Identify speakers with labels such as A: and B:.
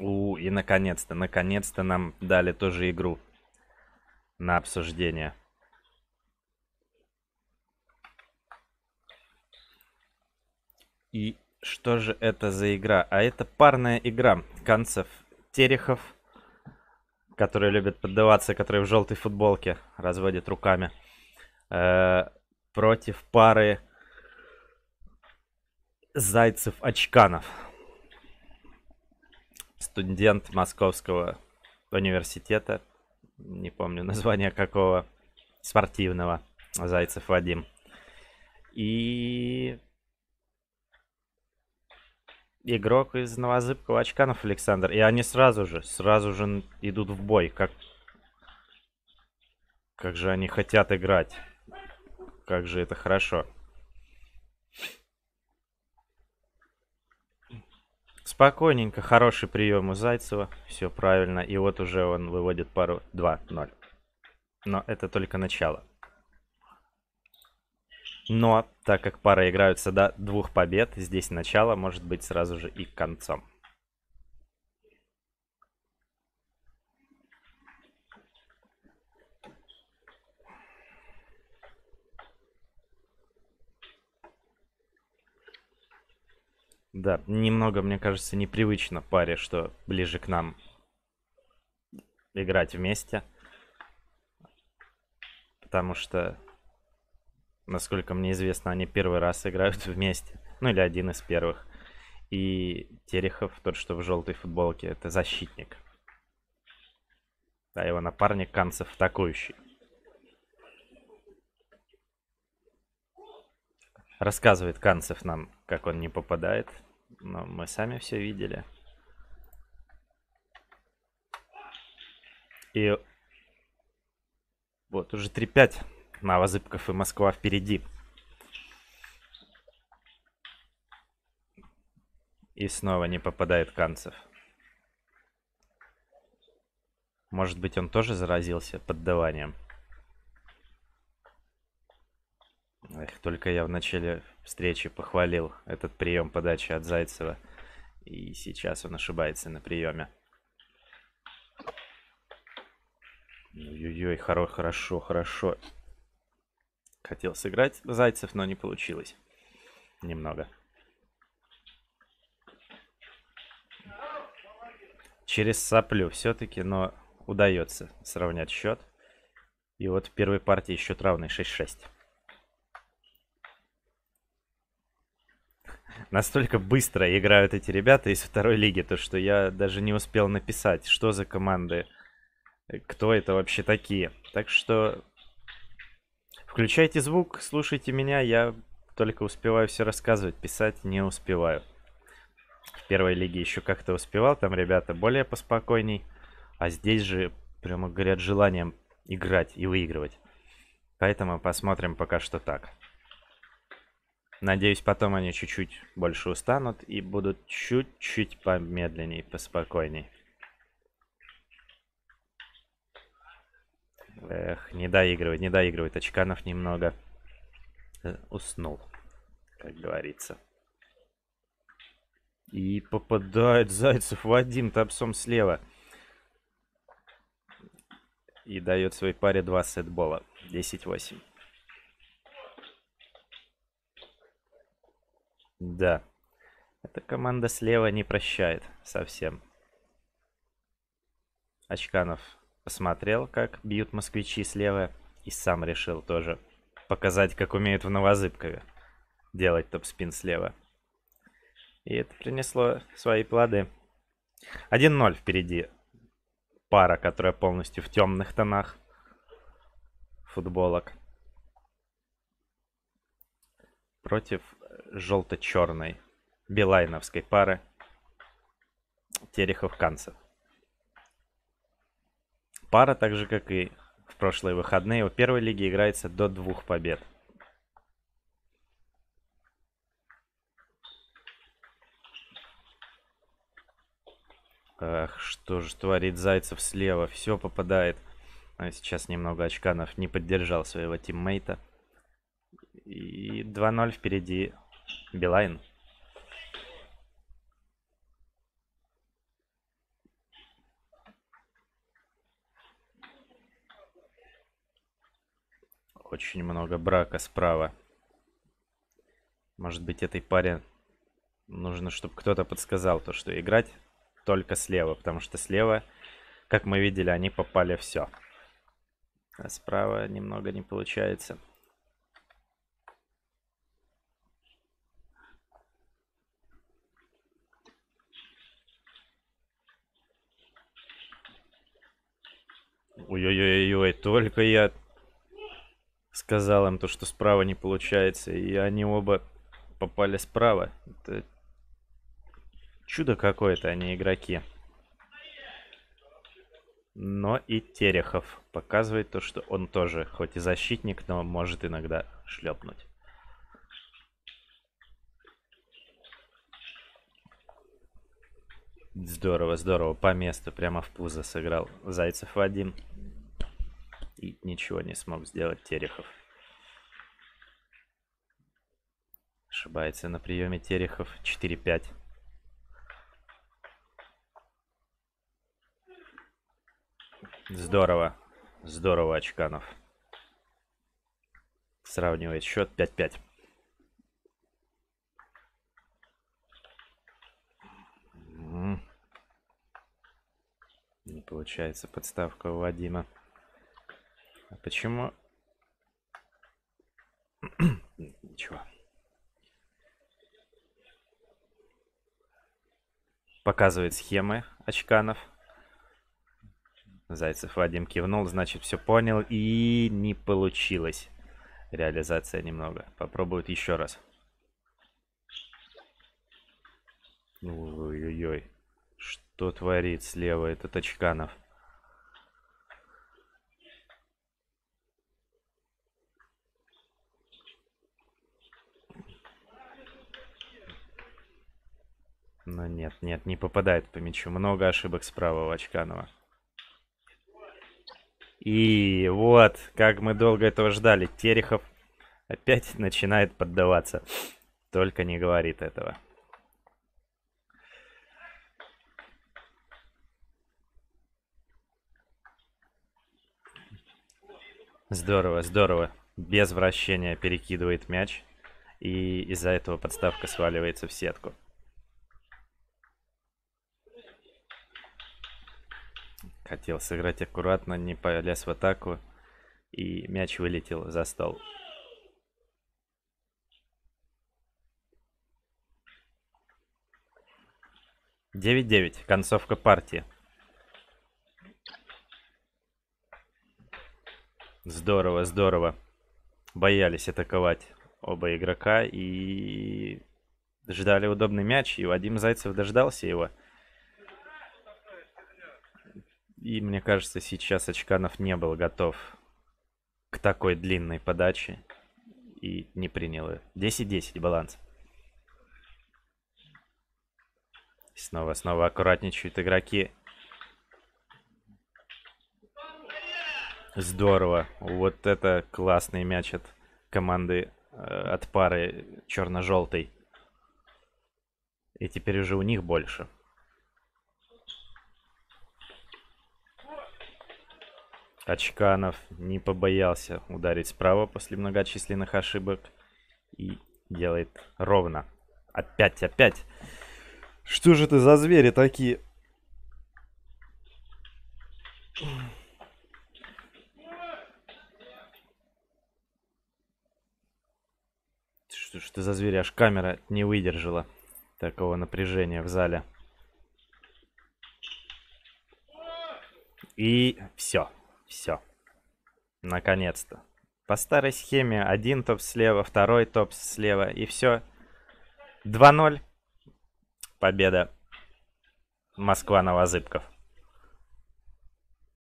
A: У, и наконец-то, наконец-то нам дали тоже игру на обсуждение. И что же это за игра? А это парная игра Канцев Терехов, которые любят поддаваться, которые в желтой футболке разводят руками, э, против пары Зайцев-Очканов. Студент Московского университета, не помню название какого, спортивного, Зайцев Вадим. И игрок из Новозыбкова Очканов Александр. И они сразу же, сразу же идут в бой. Как, как же они хотят играть. Как же это хорошо. Спокойненько, хороший прием у Зайцева. Все правильно. И вот уже он выводит пару 2-0. Но это только начало. Но, так как пары играются до двух побед, здесь начало может быть сразу же и концом. Да, немного, мне кажется, непривычно паре, что ближе к нам играть вместе. Потому что, насколько мне известно, они первый раз играют вместе. Ну или один из первых. И Терехов, тот, что в желтой футболке, это защитник. А его напарник Канцев атакующий. Рассказывает Канцев нам, как он не попадает. Но мы сами все видели. И вот уже 3-5. Новозыбков и Москва впереди. И снова не попадает Канцев. Может быть, он тоже заразился поддаванием. Эх, только я в начале встречи похвалил этот прием подачи от Зайцева. И сейчас он ошибается на приеме. Ой-ой-ой, хоро хорошо, хорошо. Хотел сыграть Зайцев, но не получилось. Немного. Через соплю все-таки, но удается сравнять счет. И вот в первой партии счет равный 6-6. Настолько быстро играют эти ребята из второй лиги, то что я даже не успел написать, что за команды, кто это вообще такие. Так что включайте звук, слушайте меня, я только успеваю все рассказывать, писать не успеваю. В первой лиге еще как-то успевал, там ребята более поспокойней, а здесь же прямо горят желанием играть и выигрывать. Поэтому посмотрим пока что так. Надеюсь, потом они чуть-чуть больше устанут и будут чуть-чуть помедленней, поспокойней. Эх, не доигрывает, не доигрывает. Очканов немного э, уснул, как говорится. И попадает Зайцев Вадим топсом слева. И дает своей паре два сетбола. 10-8. Да. Эта команда слева не прощает совсем. Очканов посмотрел, как бьют москвичи слева, и сам решил тоже показать, как умеют в Новозыбкове делать топ-спин слева. И это принесло свои плоды. 1-0 впереди. Пара, которая полностью в темных тонах футболок. Против желто-черной билайновской пары Терехов-Канцев. Пара, так же как и в прошлые выходные, у первой лиги играется до двух побед. Ах, что же творит Зайцев слева, все попадает. А сейчас немного Очканов не поддержал своего тиммейта. И 2-0 впереди Билайн. Очень много брака справа. Может быть, этой паре нужно, чтобы кто-то подсказал то, что играть только слева, потому что слева, как мы видели, они попали все. А справа немного не получается. Ой-ой-ой-ой, только я сказал им то, что справа не получается, и они оба попали справа. Это чудо какое-то, они игроки. Но и Терехов показывает то, что он тоже, хоть и защитник, но может иногда шлепнуть. Здорово, здорово. По месту, прямо в пузо сыграл Зайцев Вадим. И ничего не смог сделать Терехов. Ошибается на приеме Терехов. 4-5. Здорово. Здорово, Очканов. Сравнивает счет 5-5. Не получается подставка у Вадима. А почему? Ничего. Показывает схемы очканов. Зайцев Вадим кивнул, значит все понял. И не получилось. Реализация немного. Попробуют еще раз. Ой-ой-ой. Что творит слева этот Очканов? Но нет, нет, не попадает по мячу. Много ошибок справа у Очканова. И вот, как мы долго этого ждали, Терехов опять начинает поддаваться. Только не говорит этого. Здорово, здорово. Без вращения перекидывает мяч. И из-за этого подставка сваливается в сетку. Хотел сыграть аккуратно, не полез в атаку. И мяч вылетел за стол. Девять девять. Концовка партии. Здорово, здорово. Боялись атаковать оба игрока и ждали удобный мяч. И Вадим Зайцев дождался его. И мне кажется, сейчас Очканов не был готов к такой длинной подаче и не принял ее. 10-10 баланс. Снова, снова аккуратничают игроки. Здорово. Вот это классный мяч от команды, э, от пары черно-желтой. И теперь уже у них больше. Очканов не побоялся ударить справа после многочисленных ошибок. И делает ровно. Опять, опять. Что же это за звери такие? Что ж это за звери? Аж камера не выдержала такого напряжения в зале. И все. Все. Наконец-то. По старой схеме один топ слева, второй топ слева и все. 2-0. Победа. Москва Новозыбков.